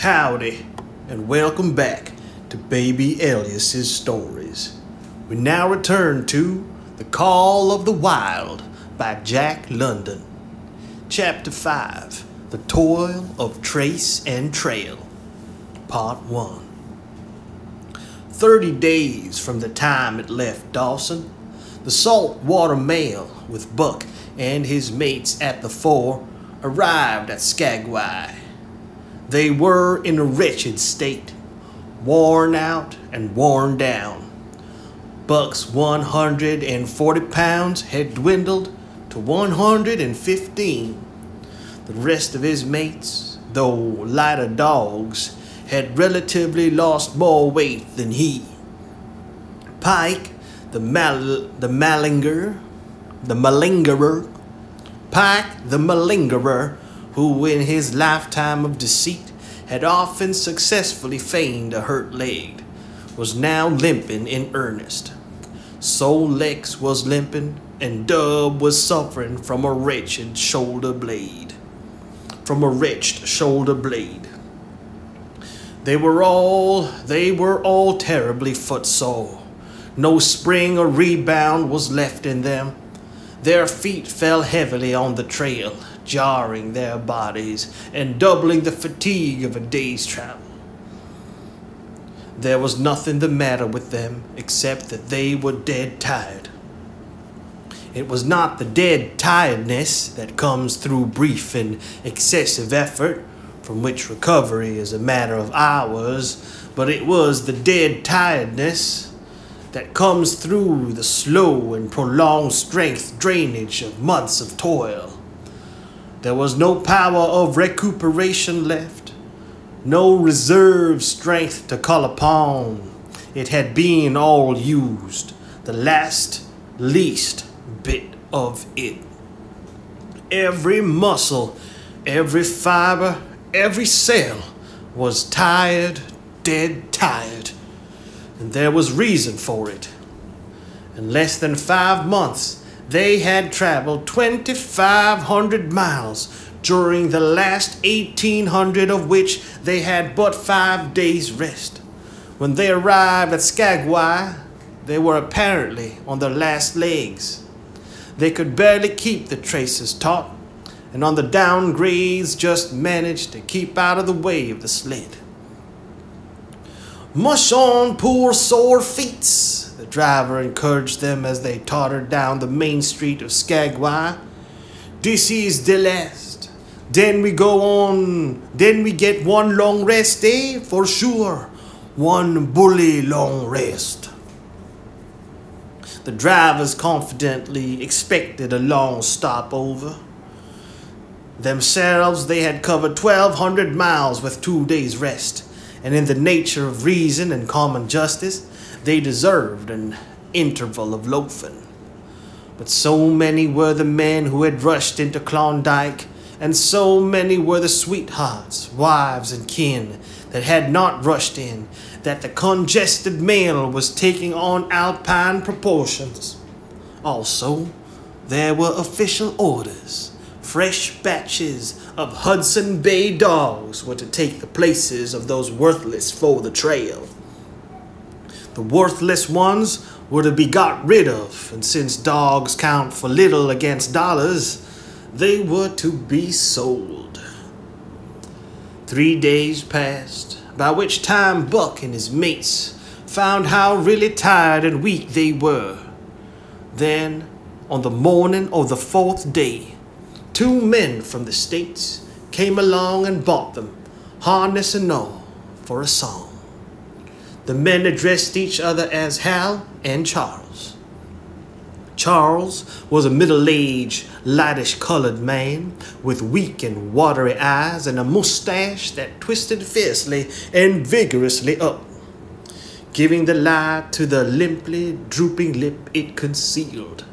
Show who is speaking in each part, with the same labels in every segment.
Speaker 1: Howdy, and welcome back to Baby Elias's stories. We now return to The Call of the Wild by Jack London. Chapter 5 The Toil of Trace and Trail. Part 1. Thirty days from the time it left Dawson, the saltwater mail with Buck and his mates at the fore arrived at Skagway. They were in a wretched state, worn out and worn down. Buck's 140 pounds had dwindled to 115. The rest of his mates, though lighter dogs, had relatively lost more weight than he. Pike, the mal the malinger, the malingerer, Pike, the malingerer, who in his lifetime of deceit had often successfully feigned a hurt leg, was now limping in earnest. Sol Leks was limping, and Dub was suffering from a wretched shoulder blade. From a wretched shoulder blade. They were all they were all terribly footsore. No spring or rebound was left in them. Their feet fell heavily on the trail, jarring their bodies and doubling the fatigue of a day's travel. There was nothing the matter with them except that they were dead tired. It was not the dead tiredness that comes through brief and excessive effort, from which recovery is a matter of hours, but it was the dead tiredness that comes through the slow and prolonged strength drainage of months of toil. There was no power of recuperation left, no reserve strength to call upon. It had been all used, the last, least bit of it. Every muscle, every fiber, every cell was tired, dead tired, and there was reason for it. In less than five months, they had traveled 2,500 miles during the last 1,800 of which they had but five days' rest. When they arrived at Skagway, they were apparently on their last legs. They could barely keep the traces taut, and on the downgrades just managed to keep out of the way of the sled. Mush on, poor sore feets, the driver encouraged them as they tottered down the main street of Skagway. This is the last. Then we go on. Then we get one long rest, eh? For sure. One bully long rest. The drivers confidently expected a long stopover. Themselves, they had covered 1,200 miles with two days' rest and in the nature of reason and common justice, they deserved an interval of loafing. But so many were the men who had rushed into Klondike, and so many were the sweethearts, wives, and kin that had not rushed in, that the congested mail was taking on alpine proportions. Also, there were official orders fresh batches of Hudson Bay dogs were to take the places of those worthless for the trail. The worthless ones were to be got rid of, and since dogs count for little against dollars, they were to be sold. Three days passed, by which time Buck and his mates found how really tired and weak they were. Then, on the morning of the fourth day, two men from the States came along and bought them, harness and all, for a song. The men addressed each other as Hal and Charles. Charles was a middle aged, lightish colored man with weak and watery eyes and a mustache that twisted fiercely and vigorously up, giving the lie to the limply drooping lip it concealed.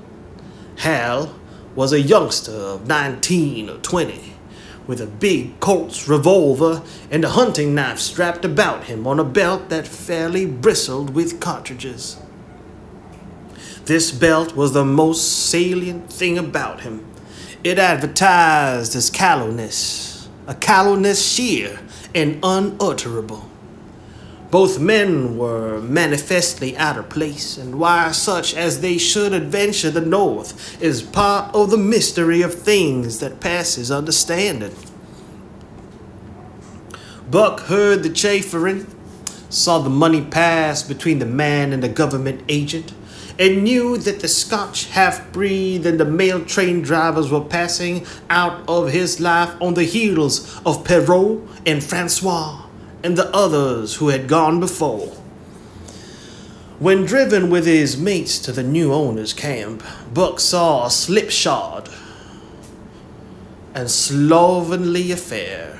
Speaker 1: Hal was a youngster of 19 or 20, with a big Colt's revolver and a hunting knife strapped about him on a belt that fairly bristled with cartridges. This belt was the most salient thing about him. It advertised his callowness, a callowness sheer and unutterable. Both men were manifestly out of place, and why such as they should adventure the north is part of the mystery of things that passes understanding. Buck heard the chaffering, saw the money pass between the man and the government agent, and knew that the Scotch half breed and the mail train drivers were passing out of his life on the heels of Perrault and Francois and the others who had gone before. When driven with his mates to the new owner's camp, Buck saw a slipshod and slovenly affair.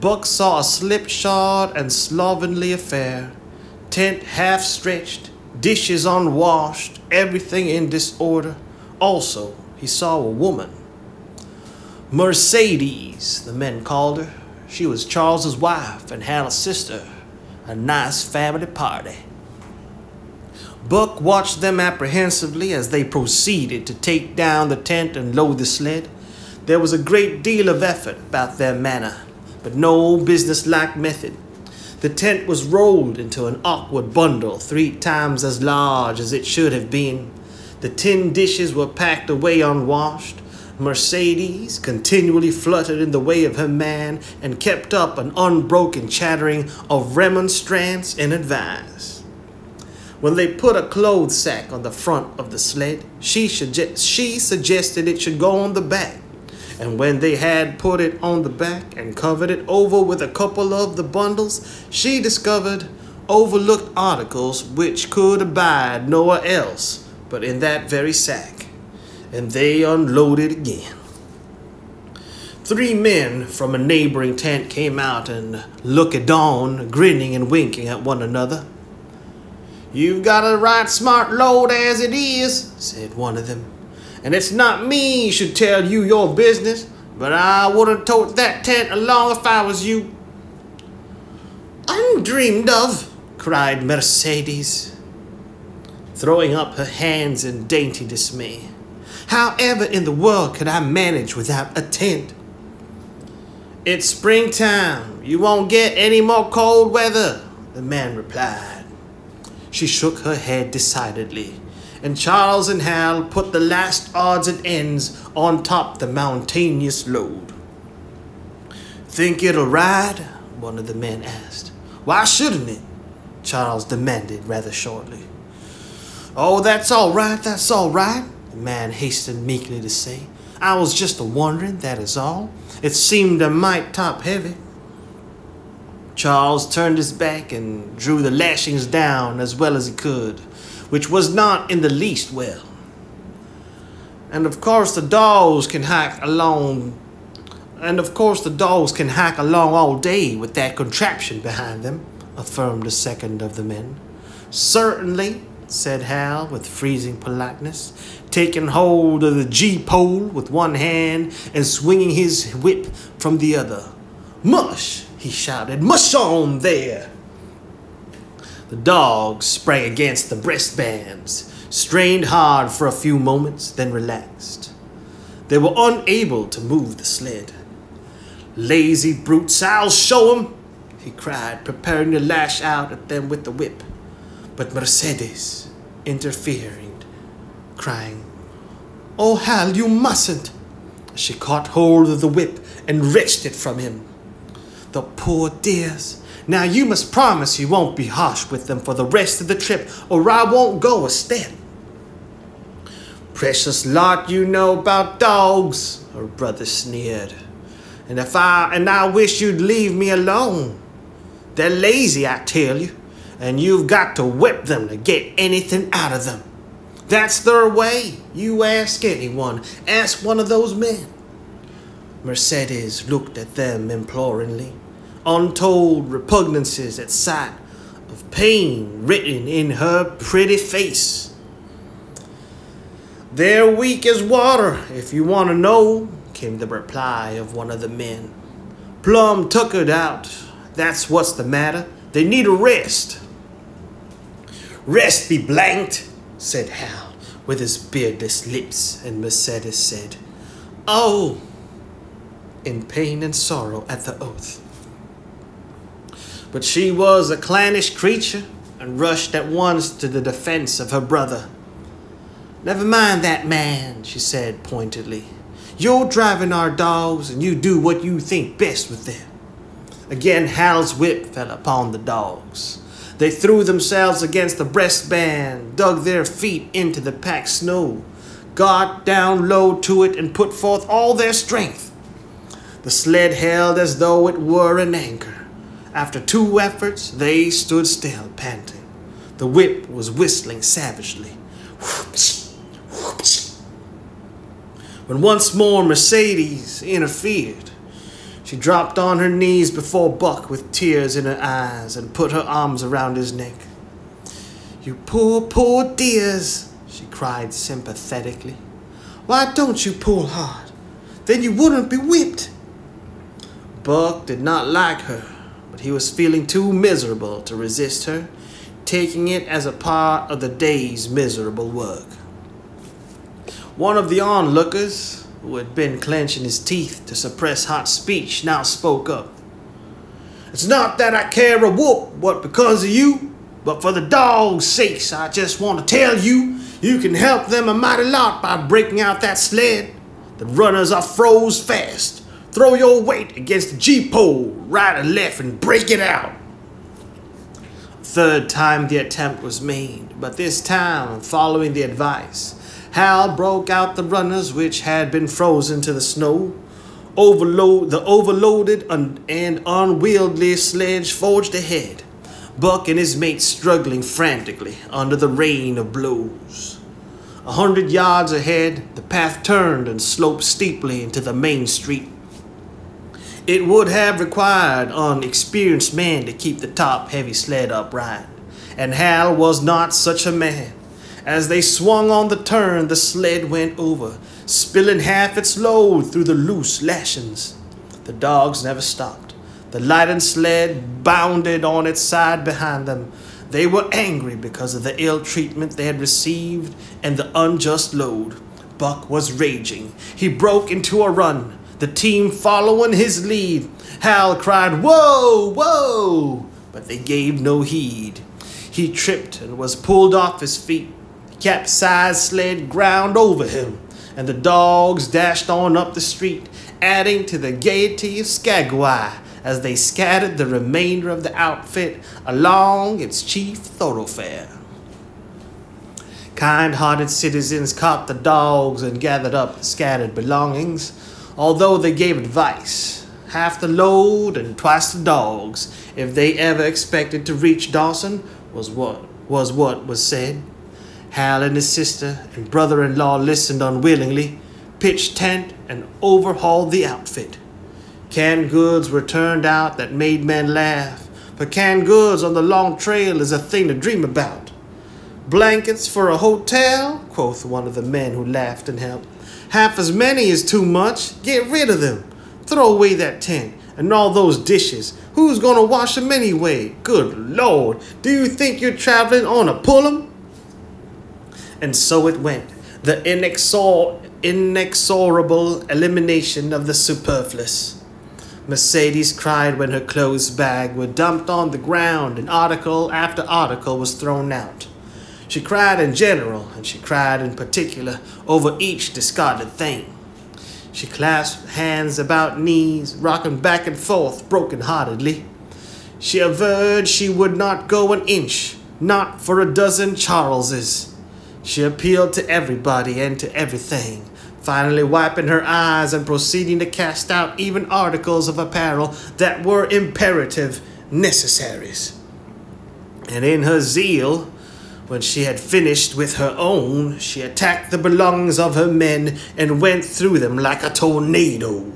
Speaker 1: Buck saw a slipshod and slovenly affair, tent half stretched, dishes unwashed, everything in disorder. Also, he saw a woman. Mercedes, the men called her. She was Charles's wife and had a sister. A nice family party. Buck watched them apprehensively as they proceeded to take down the tent and load the sled. There was a great deal of effort about their manner but no businesslike method. The tent was rolled into an awkward bundle three times as large as it should have been. The tin dishes were packed away unwashed. Mercedes continually fluttered in the way of her man and kept up an unbroken chattering of remonstrance and advice. When they put a clothes sack on the front of the sled, she, she suggested it should go on the back. And when they had put it on the back and covered it over with a couple of the bundles, she discovered overlooked articles which could abide nowhere else but in that very sack. And they unloaded again. Three men from a neighboring tent came out and looked on, grinning and winking at one another. You've got a right smart load as it is, said one of them. And it's not me should tell you your business, but I would have tote that tent along if I was you. Undreamed of, cried Mercedes, throwing up her hands in dainty dismay. However in the world could I manage without a tent? It's springtime. You won't get any more cold weather, the man replied. She shook her head decidedly and Charles and Hal put the last odds and ends on top the mountainous load. Think it'll ride? One of the men asked. Why shouldn't it? Charles demanded rather shortly. Oh, that's all right, that's all right, man hastened meekly to say. I was just a wondering, that is all. It seemed a mite top heavy. Charles turned his back and drew the lashings down as well as he could which was not in the least well. And of course, the dogs can hack along. And of course, the dogs can hack along all day with that contraption behind them, affirmed the second of the men. Certainly, said Hal with freezing politeness, taking hold of the G pole with one hand and swinging his whip from the other. Mush! he shouted. Mush on there! The dogs sprang against the breastbands, strained hard for a few moments, then relaxed. They were unable to move the sled. Lazy brutes, I'll show 'em! he cried, preparing to lash out at them with the whip. But Mercedes interfering, crying, Oh, Hal, you mustn't! She caught hold of the whip and wrenched it from him. The poor dears, now you must promise you won't be harsh with them for the rest of the trip, or I won't go a step. Precious lot you know about dogs, her brother sneered. And if I and I wish you'd leave me alone. They're lazy, I tell you, and you've got to whip them to get anything out of them. That's their way. You ask anyone. Ask one of those men. Mercedes looked at them imploringly untold repugnances at sight of pain written in her pretty face. They're weak as water, if you want to know, came the reply of one of the men. Plumb tuckered out, that's what's the matter. They need a rest. Rest be blanked, said Hal, with his beardless lips, and Mercedes said, Oh, in pain and sorrow at the oath. But she was a clannish creature and rushed at once to the defense of her brother. Never mind that man, she said pointedly. You're driving our dogs, and you do what you think best with them. Again, Hal's whip fell upon the dogs. They threw themselves against the breastband, dug their feet into the packed snow, got down low to it, and put forth all their strength. The sled held as though it were an anchor. After two efforts, they stood still, panting. The whip was whistling savagely. When once more Mercedes interfered, she dropped on her knees before Buck with tears in her eyes and put her arms around his neck. You poor, poor dears, she cried sympathetically. Why don't you pull hard? Then you wouldn't be whipped. Buck did not like her, but he was feeling too miserable to resist her, taking it as a part of the day's miserable work. One of the onlookers, who had been clenching his teeth to suppress hot speech, now spoke up. It's not that I care a whoop what because of you, but for the dog's sakes, I just want to tell you, you can help them a mighty lot by breaking out that sled. The runners are froze fast. Throw your weight against the G-pole, right and left, and break it out. Third time the attempt was made, but this time, following the advice, Hal broke out the runners which had been frozen to the snow. Overload the overloaded and unwieldy sledge forged ahead, Buck and his mates struggling frantically under the rain of blows. A hundred yards ahead, the path turned and sloped steeply into the main street. It would have required an experienced man to keep the top heavy sled upright, and Hal was not such a man. As they swung on the turn, the sled went over, spilling half its load through the loose lashings. The dogs never stopped. The lightened sled bounded on its side behind them. They were angry because of the ill treatment they had received and the unjust load. Buck was raging. He broke into a run, the team following his lead. Hal cried, Whoa, whoa! But they gave no heed. He tripped and was pulled off his feet capsized sled ground over him, and the dogs dashed on up the street, adding to the gaiety of Skagway as they scattered the remainder of the outfit along its chief thoroughfare. Kind hearted citizens caught the dogs and gathered up the scattered belongings, although they gave advice half the load and twice the dogs if they ever expected to reach Dawson was what was what was said. Hal and his sister and brother in law listened unwillingly, pitched tent, and overhauled the outfit. Canned goods were turned out that made men laugh, for canned goods on the long trail is a thing to dream about. Blankets for a hotel, quoth one of the men who laughed and helped. Half as many is too much. Get rid of them. Throw away that tent and all those dishes. Who's gonna wash them anyway? Good Lord, do you think you're traveling on a Pullman? And so it went. The inexor- inexorable elimination of the superfluous. Mercedes cried when her clothes bag were dumped on the ground and article after article was thrown out. She cried in general, and she cried in particular over each discarded thing. She clasped hands about knees, rocking back and forth broken-heartedly. She averred she would not go an inch, not for a dozen Charleses. She appealed to everybody and to everything, finally wiping her eyes and proceeding to cast out even articles of apparel that were imperative necessaries. And in her zeal, when she had finished with her own, she attacked the belongings of her men and went through them like a tornado.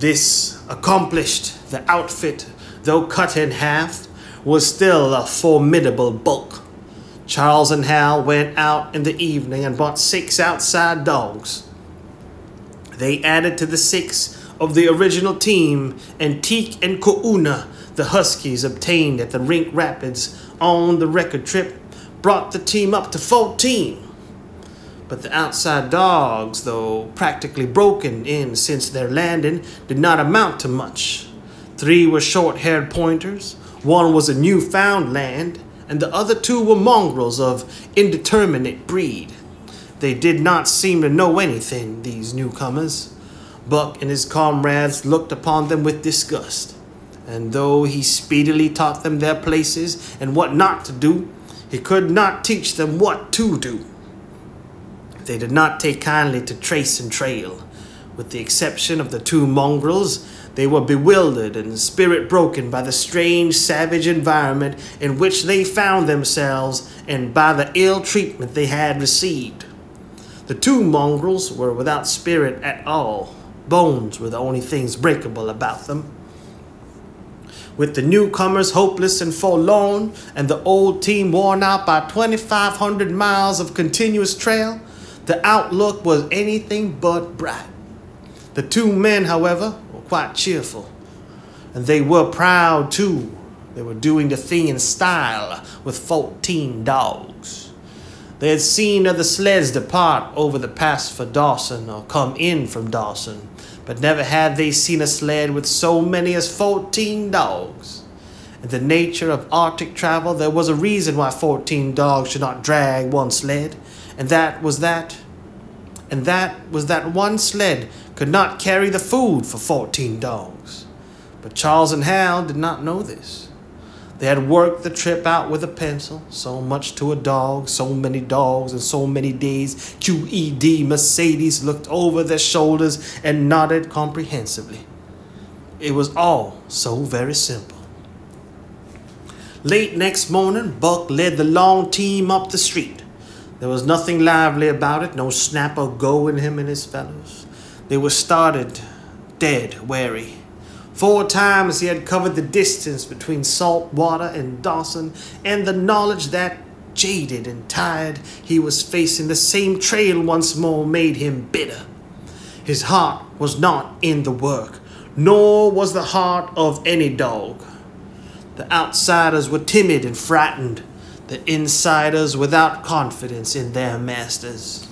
Speaker 1: This accomplished, the outfit, though cut in half, was still a formidable bulk. Charles and Hal went out in the evening and bought six outside dogs. They added to the six of the original team Antique and Koona, the Huskies obtained at the Rink Rapids on the record trip, brought the team up to 14. But the outside dogs, though practically broken in since their landing, did not amount to much. Three were short haired pointers, one was a Newfoundland, and the other two were mongrels of indeterminate breed. They did not seem to know anything, these newcomers. Buck and his comrades looked upon them with disgust, and though he speedily taught them their places and what not to do, he could not teach them what to do. They did not take kindly to trace and trail. With the exception of the two mongrels, they were bewildered and spirit broken by the strange, savage environment in which they found themselves and by the ill treatment they had received. The two mongrels were without spirit at all. Bones were the only things breakable about them. With the newcomers hopeless and forlorn, and the old team worn out by 2,500 miles of continuous trail, the outlook was anything but bright. The two men, however, quite cheerful, and they were proud too. They were doing the thing in style with 14 dogs. They had seen other sleds depart over the pass for Dawson or come in from Dawson, but never had they seen a sled with so many as 14 dogs. In the nature of Arctic travel, there was a reason why 14 dogs should not drag one sled, and that was that and that was that one sled could not carry the food for 14 dogs. But Charles and Hal did not know this. They had worked the trip out with a pencil, so much to a dog, so many dogs, and so many days. QED Mercedes looked over their shoulders and nodded comprehensively. It was all so very simple. Late next morning, Buck led the long team up the street. There was nothing lively about it, no snap or go in him and his fellows. They were started dead wary. Four times he had covered the distance between salt water and Dawson, and the knowledge that, jaded and tired, he was facing the same trail once more made him bitter. His heart was not in the work, nor was the heart of any dog. The outsiders were timid and frightened, the insiders without confidence in their masters.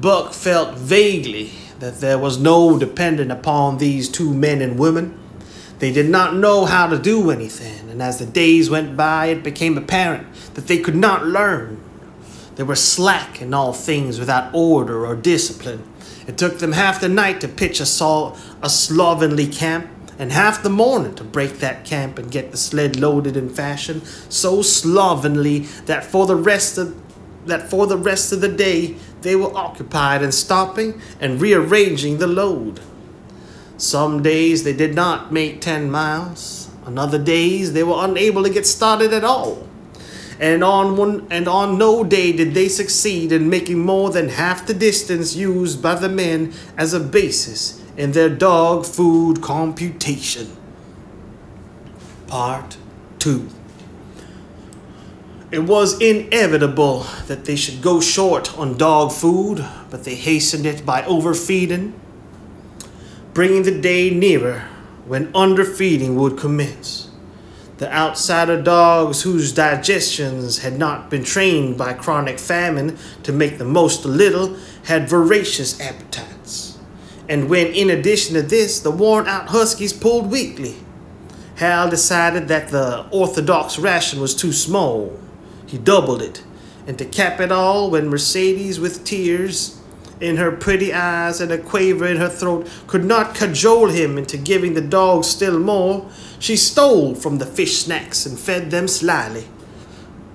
Speaker 1: Buck felt vaguely that there was no depending upon these two men and women. They did not know how to do anything, and as the days went by, it became apparent that they could not learn. They were slack in all things without order or discipline. It took them half the night to pitch a, sol- a slovenly camp, and half the morning to break that camp and get the sled loaded in fashion so slovenly that for the rest of that for the rest of the day they were occupied in stopping and rearranging the load. Some days they did not make 10 miles. On other days they were unable to get started at all. And on one and on no day did they succeed in making more than half the distance used by the men as a basis in their dog food computation. Part 2 it was inevitable that they should go short on dog food, but they hastened it by overfeeding, bringing the day nearer when underfeeding would commence. The outsider dogs whose digestions had not been trained by chronic famine to make the most of little had voracious appetites. And when, in addition to this, the worn out huskies pulled weakly, Hal decided that the orthodox ration was too small he doubled it. And to cap it all, when Mercedes, with tears in her pretty eyes and a quaver in her throat, could not cajole him into giving the dogs still more, she stole from the fish snacks and fed them slyly.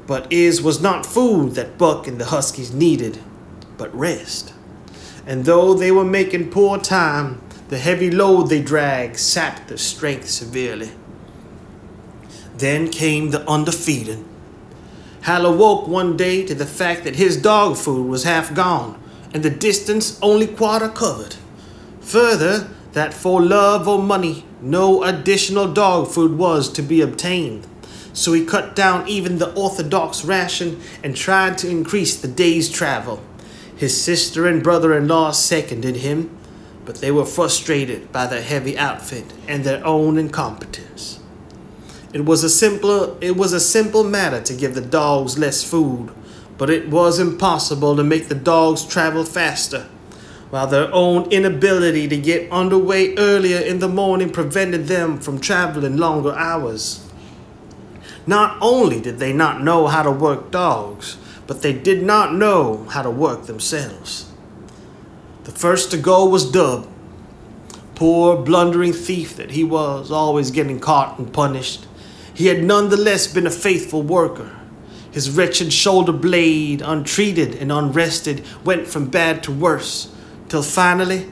Speaker 1: But is was not food that Buck and the Huskies needed, but rest. And though they were making poor time, the heavy load they dragged sapped their strength severely. Then came the underfeeding. Hal awoke one day to the fact that his dog food was half gone and the distance only quarter covered. Further, that for love or money, no additional dog food was to be obtained. So he cut down even the orthodox ration and tried to increase the day's travel. His sister and brother-in-law seconded him, but they were frustrated by their heavy outfit and their own incompetence. It was a simple it was a simple matter to give the dogs less food, but it was impossible to make the dogs travel faster, while their own inability to get underway earlier in the morning prevented them from traveling longer hours. Not only did they not know how to work dogs, but they did not know how to work themselves. The first to go was Dub, poor blundering thief that he was, always getting caught and punished. He had nonetheless been a faithful worker. His wretched shoulder blade, untreated and unrested, went from bad to worse, till finally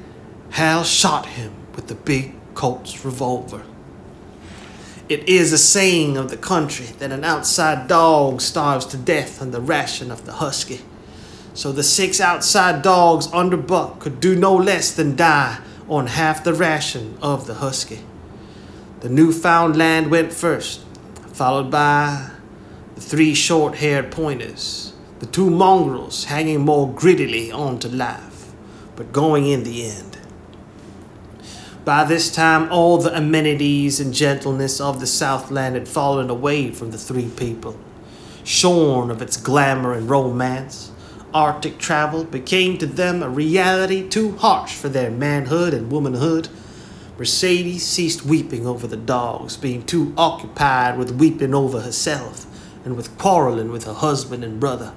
Speaker 1: Hal shot him with the big Colt's revolver. It is a saying of the country that an outside dog starves to death on the ration of the husky. So the six outside dogs under Buck could do no less than die on half the ration of the husky. The Newfoundland went first, followed by the three short haired pointers, the two mongrels hanging more grittily on to life, but going in the end. By this time, all the amenities and gentleness of the Southland had fallen away from the three people. Shorn of its glamour and romance, Arctic travel became to them a reality too harsh for their manhood and womanhood. Mercedes ceased weeping over the dogs, being too occupied with weeping over herself and with quarreling with her husband and brother.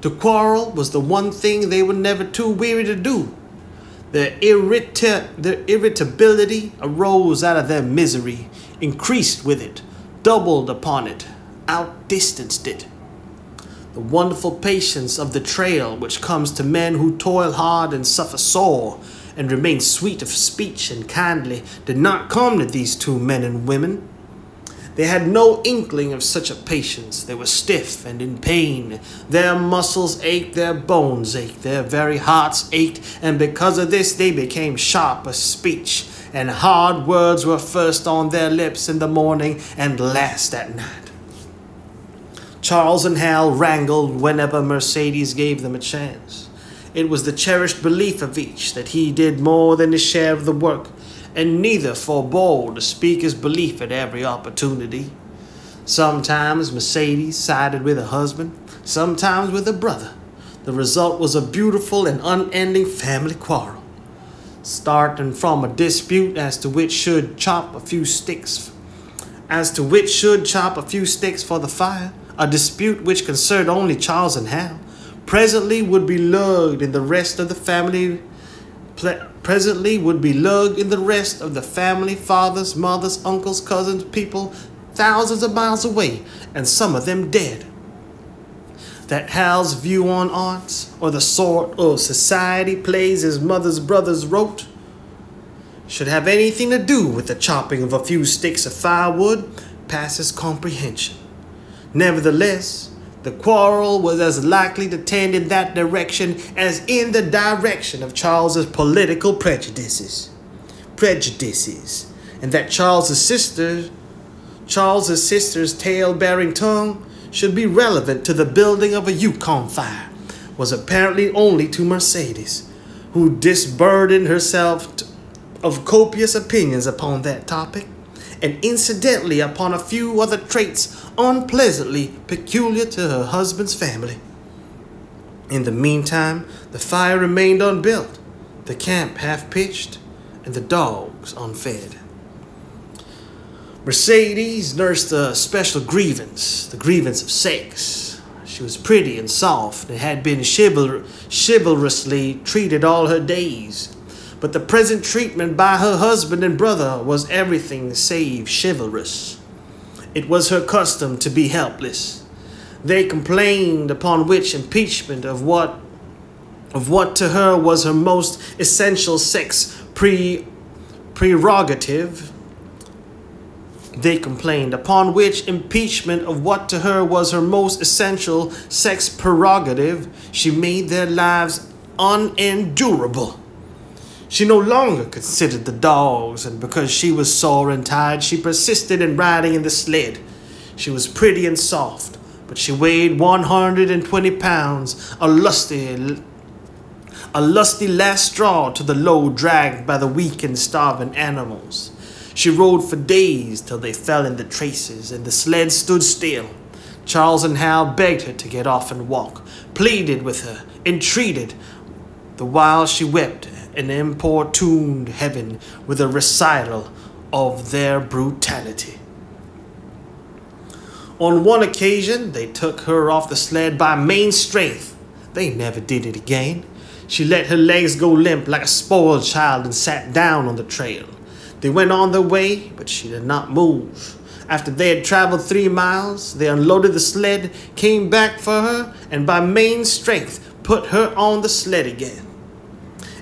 Speaker 1: To quarrel was the one thing they were never too weary to do. Their, irrita- their irritability arose out of their misery, increased with it, doubled upon it, outdistanced it. The wonderful patience of the trail which comes to men who toil hard and suffer sore and remain sweet of speech and kindly did not come to these two men and women. They had no inkling of such a patience. They were stiff and in pain. Their muscles ached, their bones ached, their very hearts ached, and because of this they became sharp of speech, and hard words were first on their lips in the morning and last at night. Charles and Hal wrangled whenever Mercedes gave them a chance. It was the cherished belief of each that he did more than his share of the work, and neither forbore to speak his belief at every opportunity. Sometimes Mercedes sided with her husband, sometimes with her brother. The result was a beautiful and unending family quarrel, starting from a dispute as to which should chop a few sticks, as to which should chop a few sticks for the fire, a dispute which concerned only Charles and Hal, presently would be lugged in the rest of the family presently would be lugged in the rest of the family, fathers, mothers, uncles, cousins, people thousands of miles away, and some of them dead. That Hal's view on arts, or the sort of society plays his mother's brothers wrote, should have anything to do with the chopping of a few sticks of firewood passes comprehension. Nevertheless, the quarrel was as likely to tend in that direction as in the direction of Charles's political prejudices. Prejudices, and that Charles's sister, Charles's sister's tale-bearing tongue should be relevant to the building of a Yukon fire was apparently only to Mercedes, who disburdened herself of copious opinions upon that topic and incidentally upon a few other traits unpleasantly peculiar to her husband's family. In the meantime, the fire remained unbuilt, the camp half pitched, and the dogs unfed. Mercedes nursed a special grievance, the grievance of sex. She was pretty and soft and had been chival- chivalrously treated all her days but the present treatment by her husband and brother was everything save chivalrous. It was her custom to be helpless. They complained upon which impeachment of what of what to her was her most essential sex pre prerogative. They complained, upon which impeachment of what to her was her most essential sex prerogative, she made their lives unendurable. She no longer considered the dogs, and because she was sore and tired, she persisted in riding in the sled. She was pretty and soft, but she weighed 120 pounds, a lusty, a lusty last straw to the load dragged by the weak and starving animals. She rode for days till they fell in the traces, and the sled stood still. Charles and Hal begged her to get off and walk, pleaded with her, entreated, the while she wept and importuned heaven with a recital of their brutality. On one occasion, they took her off the sled by main strength. They never did it again. She let her legs go limp like a spoiled child and sat down on the trail. They went on their way, but she did not move. After they had traveled three miles, they unloaded the sled, came back for her, and by main strength put her on the sled again.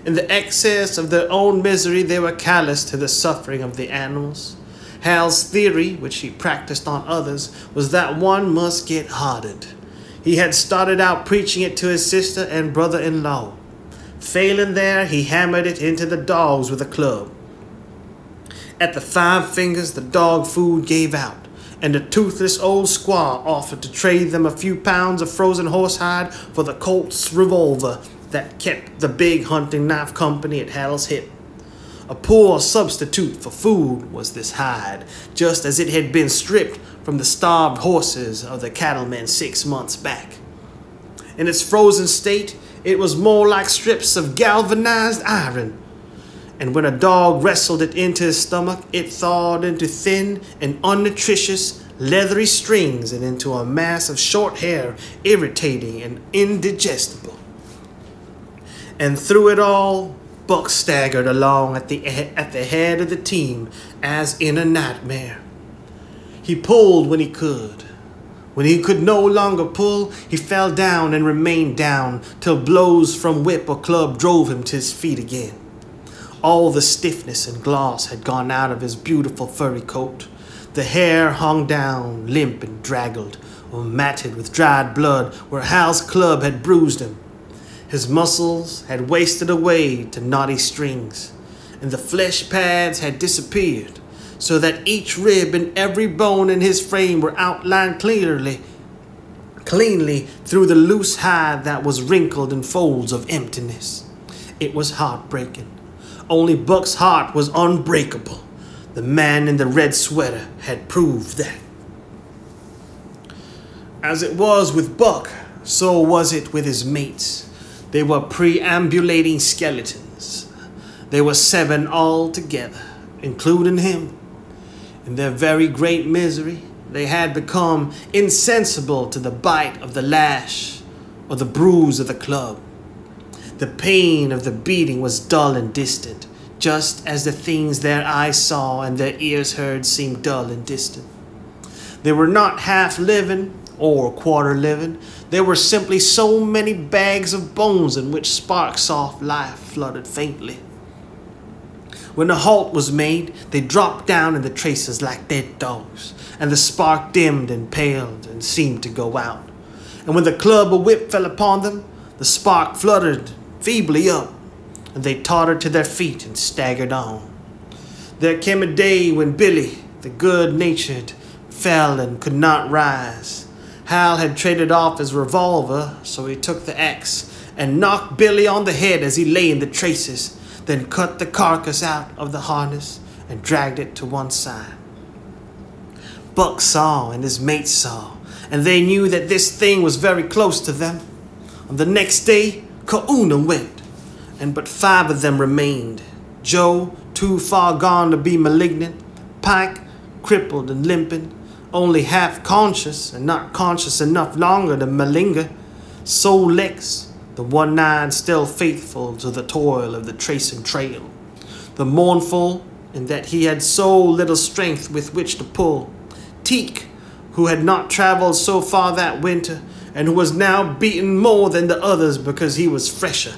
Speaker 1: In the excess of their own misery, they were callous to the suffering of the animals. Hal's theory, which he practiced on others, was that one must get hardened. He had started out preaching it to his sister and brother in law. Failing there, he hammered it into the dogs with a club. At the five fingers, the dog food gave out, and the toothless old squaw offered to trade them a few pounds of frozen horsehide for the Colt's revolver that kept the big hunting knife company at Hal's hip. A poor substitute for food was this hide, just as it had been stripped from the starved horses of the cattlemen six months back. In its frozen state, it was more like strips of galvanized iron. And when a dog wrestled it into his stomach, it thawed into thin and unnutritious leathery strings and into a mass of short hair, irritating and indigestible. And through it all, Buck staggered along at the, at the head of the team as in a nightmare. He pulled when he could. When he could no longer pull, he fell down and remained down till blows from whip or club drove him to his feet again. All the stiffness and gloss had gone out of his beautiful furry coat. The hair hung down, limp and draggled, or matted with dried blood where Hal's club had bruised him. His muscles had wasted away to knotty strings, and the flesh pads had disappeared so that each rib and every bone in his frame were outlined clearly, cleanly through the loose hide that was wrinkled in folds of emptiness. It was heartbreaking. Only Buck's heart was unbreakable. The man in the red sweater had proved that. As it was with Buck, so was it with his mates. They were preambulating skeletons. There were seven altogether, including him. In their very great misery, they had become insensible to the bite of the lash or the bruise of the club. The pain of the beating was dull and distant, just as the things their eyes saw and their ears heard seemed dull and distant. They were not half living or quarter living. There were simply so many bags of bones in which sparks of life fluttered faintly. When a halt was made, they dropped down in the traces like dead dogs, and the spark dimmed and paled and seemed to go out. And when the club or whip fell upon them, the spark fluttered feebly up, and they tottered to their feet and staggered on. There came a day when Billy, the good natured, fell and could not rise. Hal had traded off his revolver, so he took the axe and knocked Billy on the head as he lay in the traces then cut the carcass out of the harness and dragged it to one side. Buck saw and his mates saw, and they knew that this thing was very close to them. On the next day, Koona went, and but five of them remained. Joe, too far gone to be malignant, Pike, crippled and limping, only half conscious and not conscious enough longer to malinger, Sol Leks, the one eyed still faithful to the toil of the tracing trail, the mournful in that he had so little strength with which to pull, Teek, who had not traveled so far that winter, and who was now beaten more than the others because he was fresher,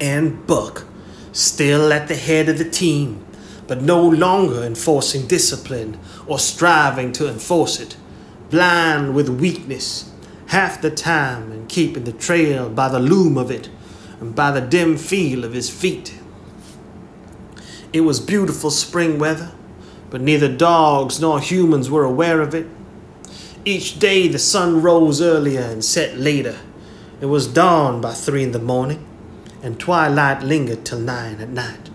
Speaker 1: and Buck, still at the head of the team, but no longer enforcing discipline or striving to enforce it, blind with weakness half the time and keeping the trail by the loom of it and by the dim feel of his feet. It was beautiful spring weather, but neither dogs nor humans were aware of it. Each day the sun rose earlier and set later. It was dawn by three in the morning, and twilight lingered till nine at night.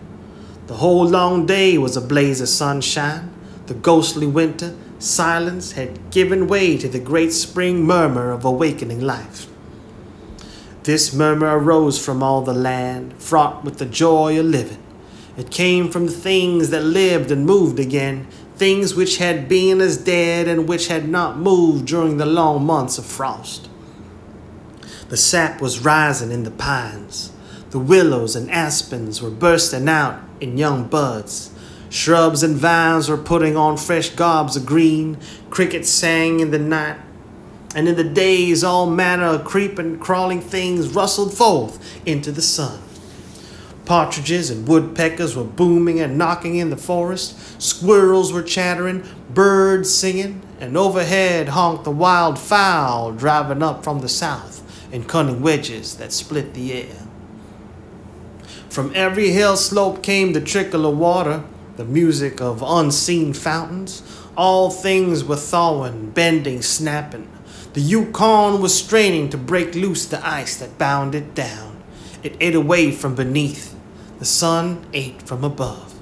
Speaker 1: The whole long day was a blaze of sunshine. The ghostly winter silence had given way to the great spring murmur of awakening life. This murmur arose from all the land, fraught with the joy of living. It came from the things that lived and moved again, things which had been as dead and which had not moved during the long months of frost. The sap was rising in the pines. The willows and aspens were bursting out in young buds. Shrubs and vines were putting on fresh gobs of green. Crickets sang in the night. And in the days, all manner of creeping, crawling things rustled forth into the sun. Partridges and woodpeckers were booming and knocking in the forest. Squirrels were chattering, birds singing, and overhead honked the wild fowl driving up from the south in cunning wedges that split the air. From every hill slope came the trickle of water, the music of unseen fountains. All things were thawing, bending, snapping. The Yukon was straining to break loose the ice that bound it down. It ate away from beneath. The sun ate from above.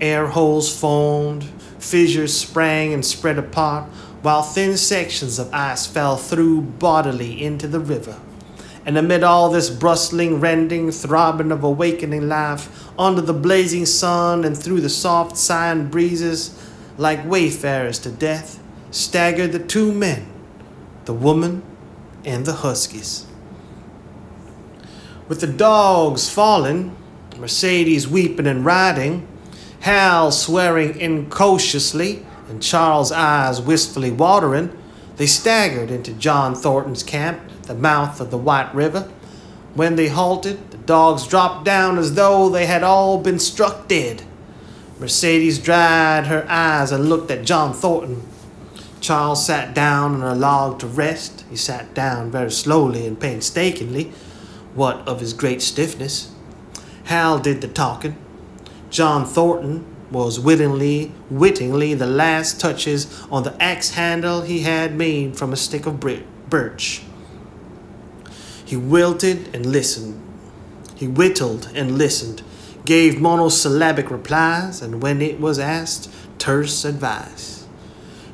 Speaker 1: Air holes foamed, fissures sprang and spread apart, while thin sections of ice fell through bodily into the river. And amid all this brustling, rending, throbbing of awakening life, under the blazing sun and through the soft, sighing breezes, like wayfarers to death, staggered the two men, the woman and the huskies. With the dogs fallen, Mercedes weeping and riding, Hal swearing incautiously, and Charles' eyes wistfully watering, they staggered into John Thornton's camp the mouth of the White River. When they halted, the dogs dropped down as though they had all been struck dead. Mercedes dried her eyes and looked at John Thornton. Charles sat down on a log to rest. He sat down very slowly and painstakingly, what of his great stiffness. Hal did the talking. John Thornton was wittingly, wittingly the last touches on the axe handle he had made from a stick of birch. He wilted and listened. He whittled and listened, gave monosyllabic replies, and when it was asked, terse advice.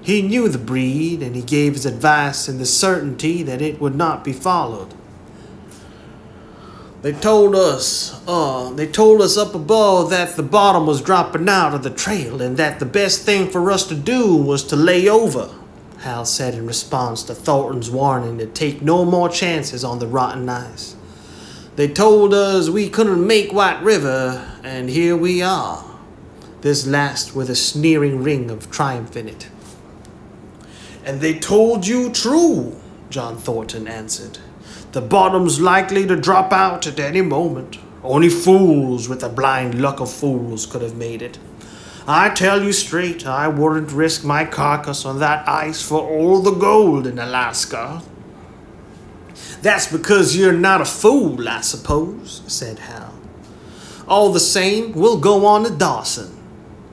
Speaker 1: He knew the breed, and he gave his advice in the certainty that it would not be followed. They told us, uh, they told us up above that the bottom was dropping out of the trail and that the best thing for us to do was to lay over. Hal said in response to Thornton's warning to take no more chances on the rotten ice. They told us we couldn't make White River, and here we are. This last with a sneering ring of triumph in it. And they told you true, John Thornton answered. The bottom's likely to drop out at any moment. Only fools with the blind luck of fools could have made it. I tell you straight, I wouldn't risk my carcass on that ice for all the gold in Alaska. That's because you're not a fool, I suppose, said Hal. All the same, we'll go on to Dawson.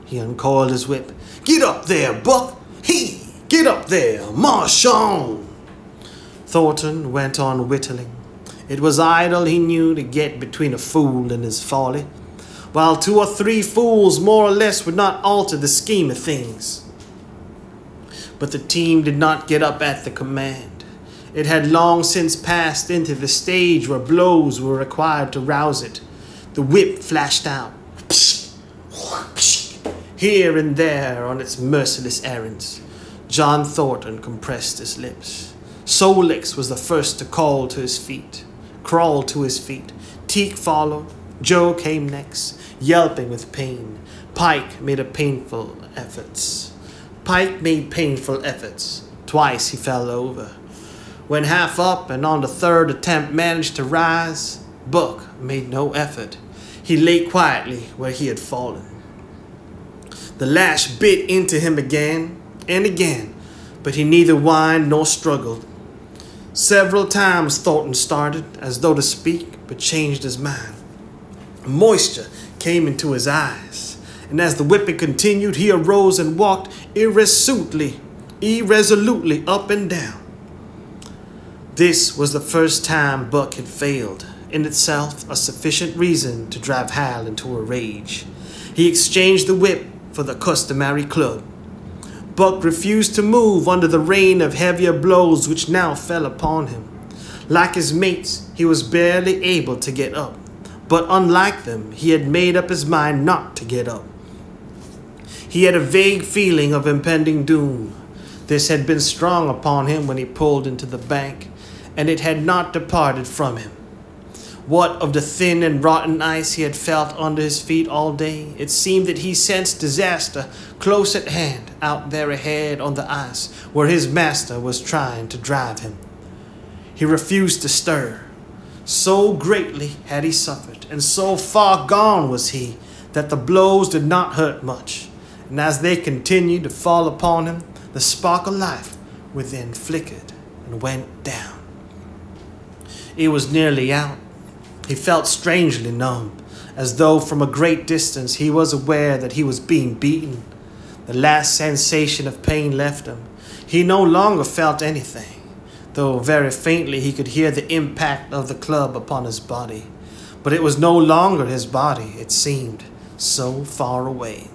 Speaker 1: He uncoiled his whip. Get up there, Buck! He! Get up there! March on! Thornton went on whittling. It was idle, he knew, to get between a fool and his folly while two or three fools more or less would not alter the scheme of things. But the team did not get up at the command. It had long since passed into the stage where blows were required to rouse it. The whip flashed out, here and there on its merciless errands. John Thornton compressed his lips. Sol Leks was the first to call to his feet, crawl to his feet. Teek followed. Joe came next yelping with pain. Pike made a painful efforts. Pike made painful efforts. Twice he fell over. When half up and on the third attempt managed to rise, Buck made no effort. He lay quietly where he had fallen. The lash bit into him again and again, but he neither whined nor struggled. Several times Thornton started, as though to speak, but changed his mind. Moisture came into his eyes. And as the whipping continued, he arose and walked irresolutely, irresolutely up and down. This was the first time Buck had failed, in itself a sufficient reason to drive Hal into a rage. He exchanged the whip for the customary club. Buck refused to move under the rain of heavier blows which now fell upon him. Like his mates, he was barely able to get up, but unlike them, he had made up his mind not to get up. He had a vague feeling of impending doom. This had been strong upon him when he pulled into the bank, and it had not departed from him. What of the thin and rotten ice he had felt under his feet all day? It seemed that he sensed disaster close at hand, out there ahead on the ice, where his master was trying to drive him. He refused to stir. So greatly had he suffered, and so far gone was he, that the blows did not hurt much. And as they continued to fall upon him, the spark of life within flickered and went down. He was nearly out. He felt strangely numb, as though from a great distance he was aware that he was being beaten. The last sensation of pain left him. He no longer felt anything, though very faintly he could hear the impact of the club upon his body. But it was no longer his body, it seemed, so far away.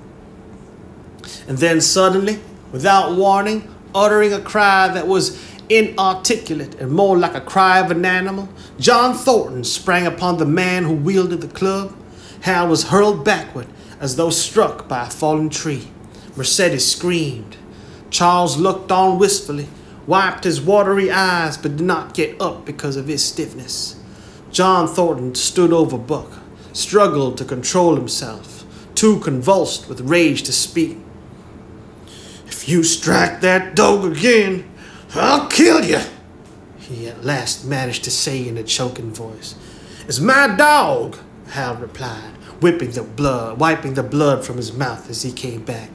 Speaker 1: And then suddenly, without warning, uttering a cry that was inarticulate and more like a cry of an animal, John Thornton sprang upon the man who wielded the club. Hal was hurled backward as though struck by a fallen tree. Mercedes screamed. Charles looked on wistfully, wiped his watery eyes, but did not get up because of his stiffness. John Thornton stood over Buck, struggled to control himself, too convulsed with rage to speak. If you strike that dog again, I'll kill you, he at last managed to say in a choking voice. It's my dog, Hal replied, whipping the blood, wiping the blood from his mouth as he came back.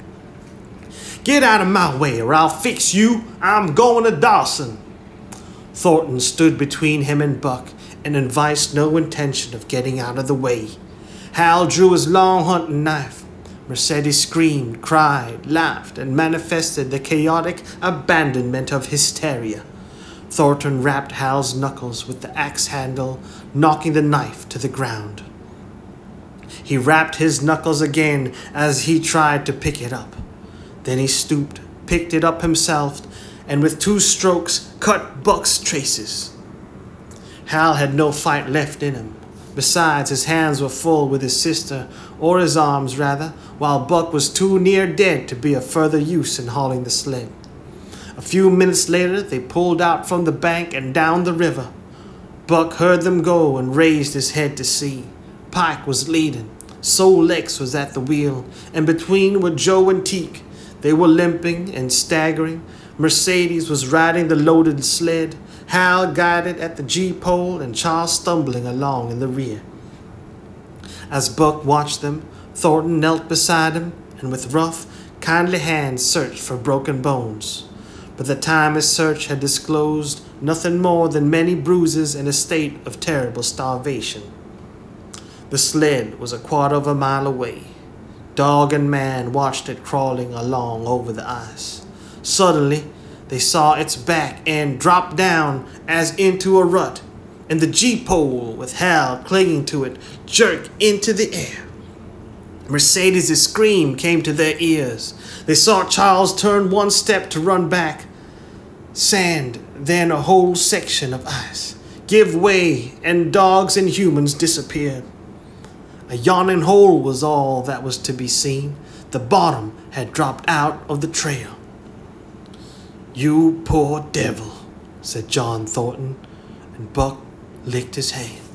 Speaker 1: Get out of my way or I'll fix you. I'm going to Dawson. Thornton stood between him and Buck and evinced no intention of getting out of the way. Hal drew his long hunting knife. Mercedes screamed, cried, laughed, and manifested the chaotic abandonment of hysteria. Thornton rapped Hal's knuckles with the axe handle, knocking the knife to the ground. He rapped his knuckles again as he tried to pick it up. Then he stooped, picked it up himself, and with two strokes cut Buck's traces. Hal had no fight left in him. Besides, his hands were full with his sister, or his arms rather, while Buck was too near dead to be of further use in hauling the sled. A few minutes later, they pulled out from the bank and down the river. Buck heard them go and raised his head to see. Pike was leading. Sol Leks was at the wheel, and between were Joe and Teek. They were limping and staggering. Mercedes was riding the loaded sled. Hal guided at the G pole and Charles stumbling along in the rear. As Buck watched them, Thornton knelt beside him and with rough, kindly hands searched for broken bones. But the time his search had disclosed nothing more than many bruises and a state of terrible starvation. The sled was a quarter of a mile away. Dog and man watched it crawling along over the ice. Suddenly, they saw its back and dropped down as into a rut, and the G-pole, with Hal clinging to it, jerked into the air. Mercedes' scream came to their ears. They saw Charles turn one step to run back. Sand, then a whole section of ice, give way, and dogs and humans disappeared. A yawning hole was all that was to be seen. The bottom had dropped out of the trail. You poor devil, said John Thornton, and Buck licked his hand.